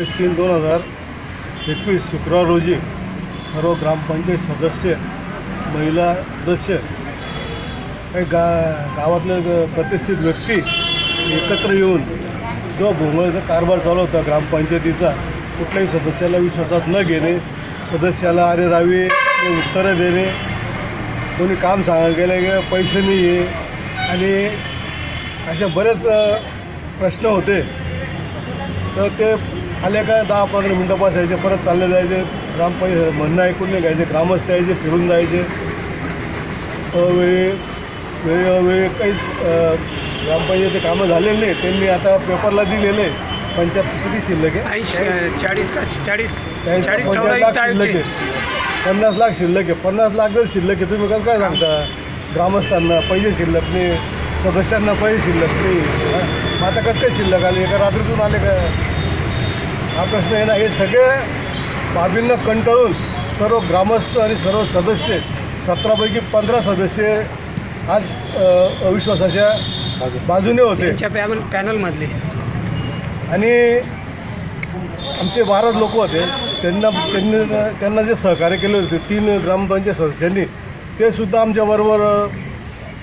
तीन दोन हजार एकवीस शुक्रवार रोजी सर्व ग्रामपंचायत सदस्य महिला सदस्य काही गा गावातले प्रतिष्ठित व्यक्ती एकत्र येऊन जो भोंगळचा कारभार चालू होता ग्रामपंचायतीचा कुठल्याही सदस्याला विश्वासात न घेणे सदस्याला अरे रावी उत्तरं देणे कोणी काम सांगायला गेलं की पैसे नाही आहे. आणि असे बरेच प्रश्न होते. तर ते आले काय दहा पंधरा मिनटं बसायचे परत चालले जायचे. ग्रामपंचायत म्हणणं ऐकून नाही घ्यायचे ग्रामस्थ यायचे फिरून जायचे. अवेळी वेळी अवेळी काहीच अ, ग्रामपंचायतीचे कामं झालेले नाही. त्यांनी आता पेपरला दिलेले पंचायत किती शिल्लक आहे? चाळीस का? चाळीस लाख शिल्लक आहे. पन्नास लाख शिल्लक आहे. पन्नास लाख जर शिल्लक आहे तुम्ही कसं काय सांगता? ग्रामस्थांना पैसे शिल्लक नाही सदस्यांना पैसे शिल्लक नाही. आता कसं काय शिल्लक आले? एका रात्रीतून आले का? हा प्रश्न आहे ना हे सगळे बाबींना कंटाळून सर्व ग्रामस्थ आणि सर्व सदस्य सतरापैकी पंधरा सदस्य आज अविश्वासाच्या बाजूने होते. पॅनल पॅनलमधले. आणि आमचे बाराच लोक होते. त्यांना त्यांनी त्यांना जे सहकार्य केले होते तीन ग्रामपंचायत सदस्यांनी ते सुद्धा आमच्याबरोबर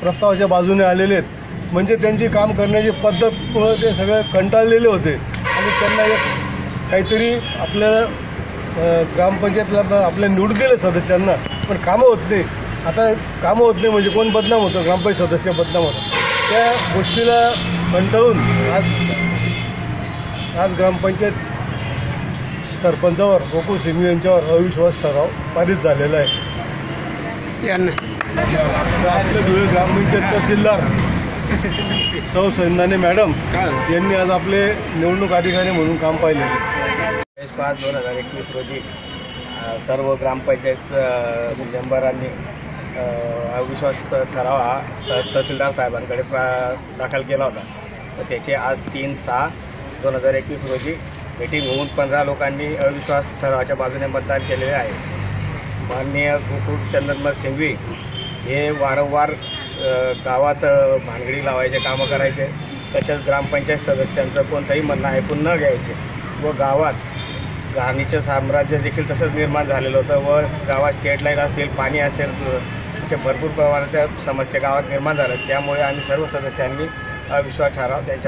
प्रस्तावाच्या बाजूने आलेले आहेत. म्हणजे त्यांची काम करण्याची पद्धत ते सगळे कंटाळलेले होते. आणि त्यांना एक काहीतरी आपल्या ग्रामपंचायतला आपल्या निवडून दिले सदस्यांना पण कामं होत नाही. आता कामं होत नाही म्हणजे कोण बदनाम होतं? ग्रामपंचायत सदस्य बदनाम होतं त्या गोष्टीला कंटाळून आज आज ग्रामपंचायत सरपंचावर गोकुळ सिंग यांच्यावर अविश्वास ठराव पारित झालेला आहे. यांना. तर आपले धुळे ग्रामपंचायत तहसीलदार सौ सैंदाने मॅडम यांनी आज आपले निवडणूक अधिकारी म्हणून काम पाहिले. पाच दोन हजार एकवीस रोजी सर्व ग्रामपंचायत मेंबरांनी अविश्वास ठराव हा तहसीलदार साहेबांकडे प्रा दाखल केला होता. तर त्याचे आज तीन सहा दोन हजार एकवीस रोजी मीटिंग होऊन पंधरा लोकांनी अविश्वास ठरावाच्या बाजूने मतदान केलेले आहे. माननीय गोकुळ चंदनमल सिंघवी हे वारंवार गावात भानगडी लावायचे कामं करायचे. तसेच ग्रामपंचायत सदस्यांचं कोणतंही म्हणणं ऐकून न घ्यायचे. व गावात घाणीचं साम्राज्य देखील तसंच निर्माण झालेलं होतं व गावात स्टेट लाईन असेल पाणी असेल असे अशा भरपूर प्रमाणात समस्या गावात निर्माण झाल्या. त्यामुळे आम्ही सर्व सदस्यांनी अविश्वास ठराव त्यांच्या